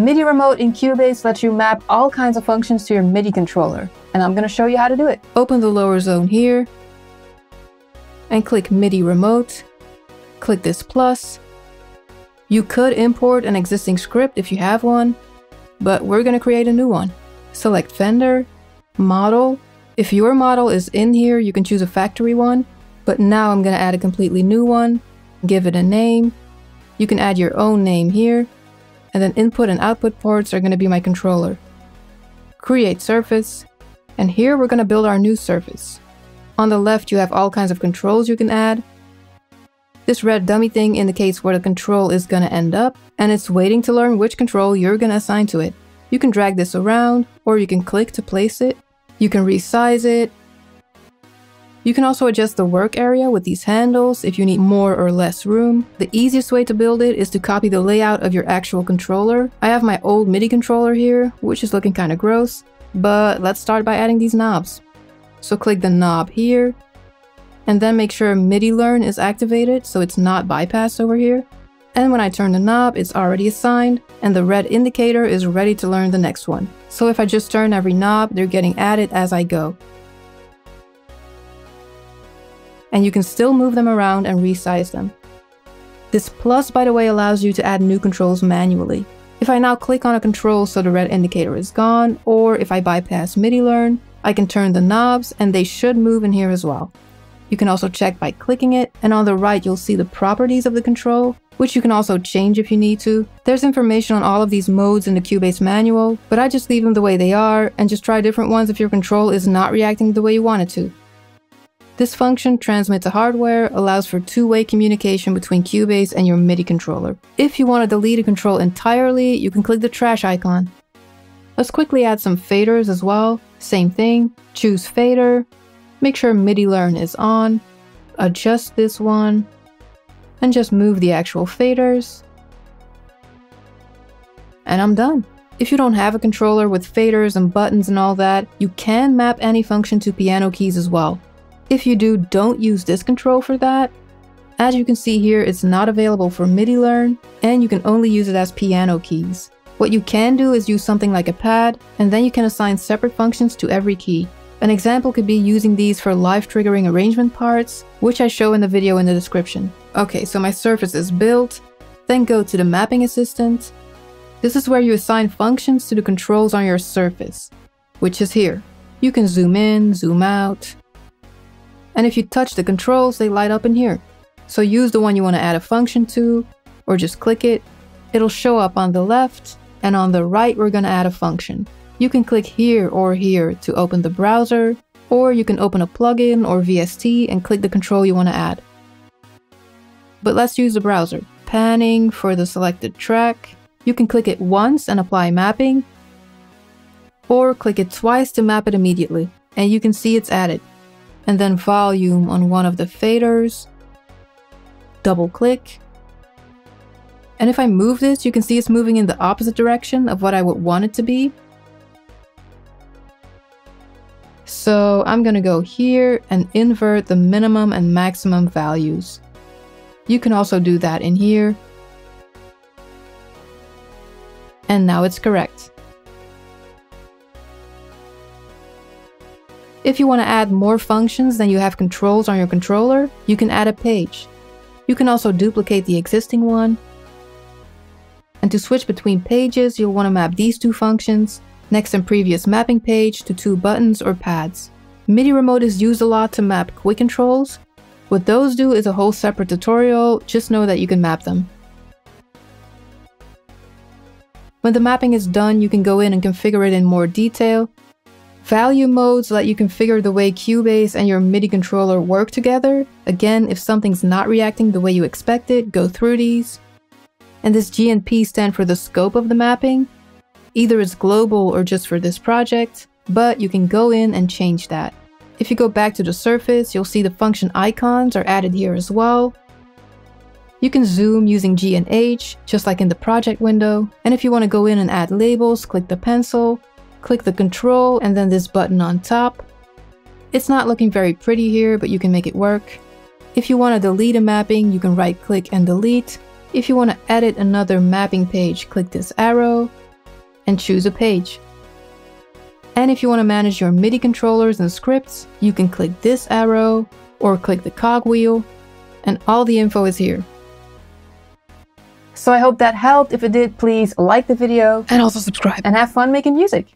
MIDI Remote in Cubase lets you map all kinds of functions to your MIDI controller, and I'm going to show you how to do it. Open the lower zone here, and click MIDI Remote. Click this plus. You could import an existing script if you have one, but we're going to create a new one. Select Vendor, Model. If your model is in here, you can choose a factory one, but now I'm going to add a completely new one, give it a name. You can add your own name here, and then input and output ports are going to be my controller. Create surface, and here we're going to build our new surface. On the left you have all kinds of controls you can add. This red dummy thing indicates where the control is going to end up, and it's waiting to learn which control you're going to assign to it. You can drag this around, or you can click to place it. You can resize it, you can also adjust the work area with these handles if you need more or less room. The easiest way to build it is to copy the layout of your actual controller. I have my old MIDI controller here, which is looking kinda gross, but let's start by adding these knobs. So click the knob here, and then make sure MIDI learn is activated so it's not bypassed over here. And when I turn the knob, it's already assigned, and the red indicator is ready to learn the next one. So if I just turn every knob, they're getting added as I go and you can still move them around and resize them. This plus, by the way, allows you to add new controls manually. If I now click on a control so the red indicator is gone, or if I bypass MIDI learn, I can turn the knobs and they should move in here as well. You can also check by clicking it, and on the right you'll see the properties of the control, which you can also change if you need to. There's information on all of these modes in the Cubase manual, but I just leave them the way they are and just try different ones if your control is not reacting the way you want it to. This function transmits to hardware, allows for two-way communication between Cubase and your MIDI controller. If you want to delete a control entirely, you can click the trash icon. Let's quickly add some faders as well. Same thing, choose fader, make sure MIDI learn is on, adjust this one, and just move the actual faders. And I'm done. If you don't have a controller with faders and buttons and all that, you can map any function to piano keys as well. If you do, don't use this control for that. As you can see here, it's not available for MIDI learn, and you can only use it as piano keys. What you can do is use something like a pad, and then you can assign separate functions to every key. An example could be using these for live triggering arrangement parts, which I show in the video in the description. Okay, so my surface is built, then go to the mapping assistant. This is where you assign functions to the controls on your surface, which is here. You can zoom in, zoom out, and if you touch the controls, they light up in here. So use the one you want to add a function to, or just click it. It'll show up on the left, and on the right we're going to add a function. You can click here or here to open the browser, or you can open a plugin or VST and click the control you want to add. But let's use the browser. Panning for the selected track. You can click it once and apply mapping, or click it twice to map it immediately, and you can see it's added and then volume on one of the faders, double click. And if I move this, you can see it's moving in the opposite direction of what I would want it to be. So I'm gonna go here and invert the minimum and maximum values. You can also do that in here. And now it's correct. If you want to add more functions than you have controls on your controller, you can add a page. You can also duplicate the existing one. And to switch between pages, you'll want to map these two functions, next and previous mapping page to two buttons or pads. MIDI remote is used a lot to map quick controls. What those do is a whole separate tutorial, just know that you can map them. When the mapping is done, you can go in and configure it in more detail, Value modes let you configure the way Cubase and your MIDI controller work together. Again, if something's not reacting the way you expected, go through these. And this G and P stand for the scope of the mapping. Either it's global or just for this project, but you can go in and change that. If you go back to the surface, you'll see the function icons are added here as well. You can zoom using G and H, just like in the project window. And if you want to go in and add labels, click the pencil. Click the control and then this button on top. It's not looking very pretty here, but you can make it work. If you want to delete a mapping, you can right click and delete. If you want to edit another mapping page, click this arrow. and choose a page. And if you want to manage your MIDI controllers and scripts, you can click this arrow or click the cogwheel and all the info is here. So I hope that helped. If it did, please like the video and also subscribe and have fun making music.